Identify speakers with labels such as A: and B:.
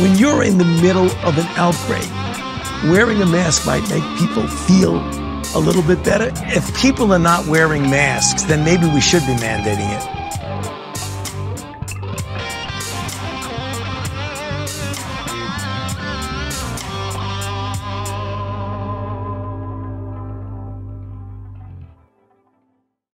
A: When you're in the middle of an outbreak, wearing a mask might make people feel a little bit better. If people are not wearing masks, then maybe we should be mandating it.